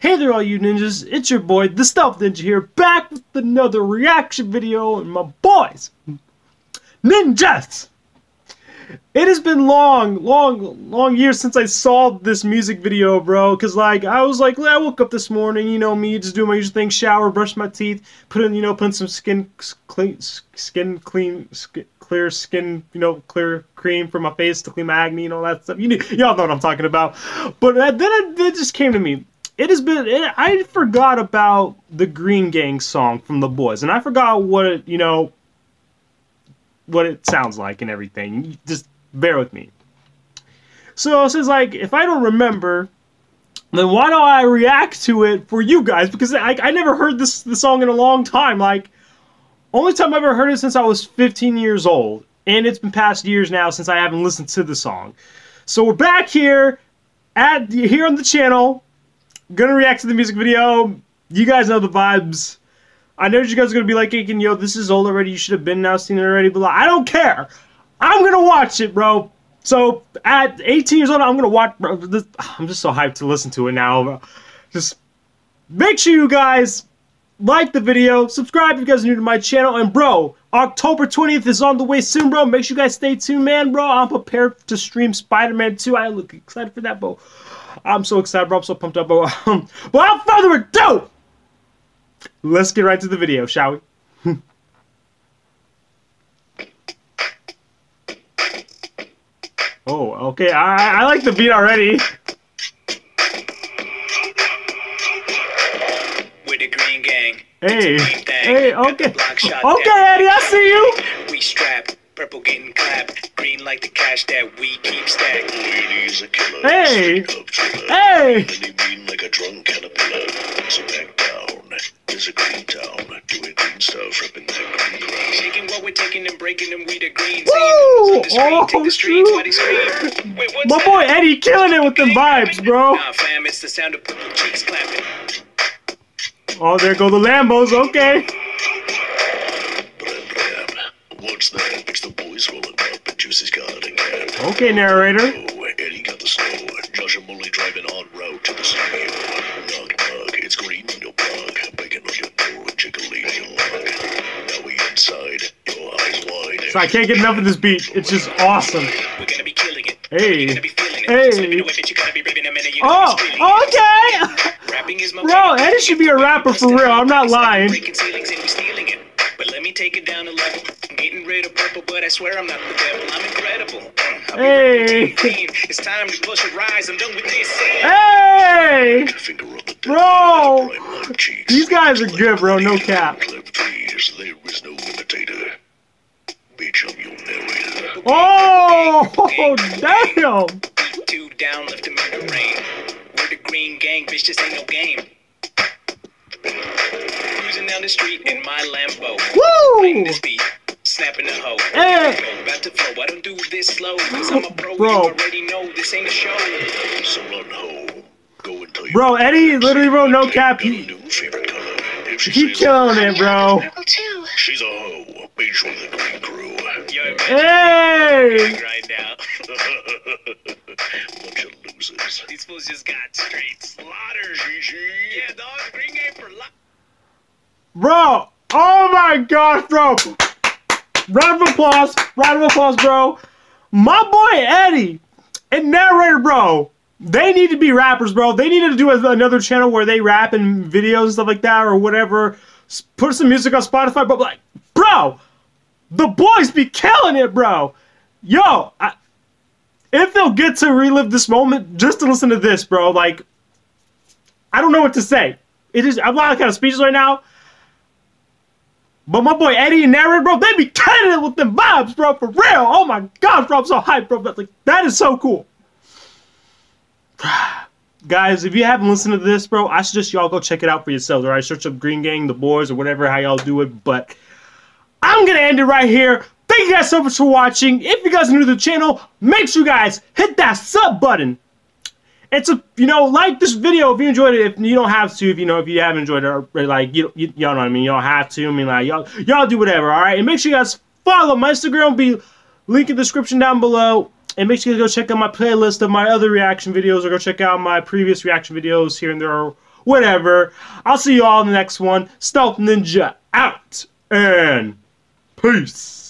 Hey there all you ninjas, it's your boy, the Stealth Ninja here, back with another reaction video, and my boys, ninjas! It has been long, long, long years since I saw this music video, bro, because, like, I was like, I woke up this morning, you know me, just doing my usual thing, shower, brush my teeth, put in, you know, putting some skin, clean, skin clean, skin, clear skin, you know, clear cream for my face to clean my acne and all that stuff. You y'all know what I'm talking about. But uh, then it, it just came to me it has been it, i forgot about the green gang song from the boys and i forgot what it you know what it sounds like and everything. Just bear with me. So it says like if i don't remember then why don't i react to it for you guys? Because i, I never heard this the song in a long time. Like only time i've ever heard it since i was 15 years old and it's been past years now since i haven't listened to the song. So we're back here at here on the channel gonna react to the music video. You guys know the vibes. I know you guys are gonna be like, "Aiken, yo, this is old already. You should have been now seen it already." But I don't care. I'm gonna watch it, bro. So at 18 years old, I'm gonna watch. Bro, this, I'm just so hyped to listen to it now. Bro. Just make sure you guys like the video, subscribe if you guys are new to my channel, and bro, October 20th is on the way soon, bro. Make sure you guys stay tuned, man, bro. I'm prepared to stream Spider-Man 2. I look excited for that, bro. I'm so excited, bro. I'm so pumped up. But, um, without further ado, let's get right to the video, shall we? oh, okay. I, I like the beat already. gang. Hey, hey, okay. Okay, Eddie, I see you. We strap, purple getting clapped, green like the cash that we keep stacked. Hey, hey. like a drunk caterpillar. So back down. There's a green town doing green stuff, ripping that green ground. Shaking what we're taking and breaking them, we the green. Woo! Oh, take the oh, streets, Wait, My boy Eddie killing it with the vibes, bro. Nah, fam, it's the sound of purple cheeks clapping. Oh, there go the Lambos. Okay. What's that? It's the boys rolling up at Juicy's garden camp. Okay, narrator. Oh, Eddie got the snow. Josh and Molly driving on route to the studio. Knock, knock. It's green in your plug. Bacon on your door. Jiggly your lug. Now we inside. Your eyes wide. So I can't get enough of this beat. It's just awesome. We're gonna be killing it. Hey. Hey. Oh, okay. Bro, Eddie should be a rapper for real. I'm not lying. But let me take it down a level. I'm getting rid of purple, but I swear I'm not the devil. I'm incredible. hey. It's time to push rise. I'm done with this. Hey. Bro. These guys are good, bro. No cap. Oh, damn. Two down, left him in the rain. We're green gang, bitch, this ain't no game. Cruising down the street in my Lambo. Woo! this beat, snapping a hoe. Eh. Hey! About to flow, I don't do this slow. Cause I'm a pro, Bro. you already know this ain't a show. So run home. Go and tell Bro, Eddie literally wrote no cap. He, he killing it, bro. She's a hoe. Bitch with the green crew. Yo, hey! right now. Bunch of losers. These fools just got straight slaughtered. Yeah, dog. Green game for life. Bro, oh my gosh, bro. Round of applause. Round of applause, bro. My boy Eddie and narrator, bro. They need to be rappers, bro. They need to do another channel where they rap and videos and stuff like that or whatever. Put some music on Spotify, but like, bro, the boys be killing it, bro. Yo, I, get to relive this moment just to listen to this, bro, like, I don't know what to say. It is, I'm not kind of speechless right now. But my boy Eddie and Narrator, bro, they be killing it with them vibes, bro, for real. Oh my god, bro, I'm so hyped, bro. That's like, that is so cool. Guys, if you haven't listened to this, bro, I suggest y'all go check it out for yourselves, alright? Search up Green Gang, The Boys, or whatever, how y'all do it. But I'm gonna end it right here. Thank you guys so much for watching. If you guys are new to the channel, make sure you guys hit that sub button. And so, you know, like this video if you enjoyed it. If you don't have to, if you know, if you haven't enjoyed it, or, like, you, you, y'all know what I mean. Don't have to. I mean, like, y'all, y'all do whatever, alright? And make sure you guys follow my Instagram. Be link in the description down below. And make sure you go check out my playlist of my other reaction videos or go check out my previous reaction videos here and there or whatever. I'll see you all in the next one. Stealth Ninja out and peace.